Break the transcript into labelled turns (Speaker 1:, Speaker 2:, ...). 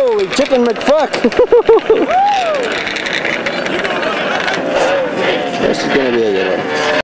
Speaker 1: Holy chicken McFuck! this is gonna be a good one.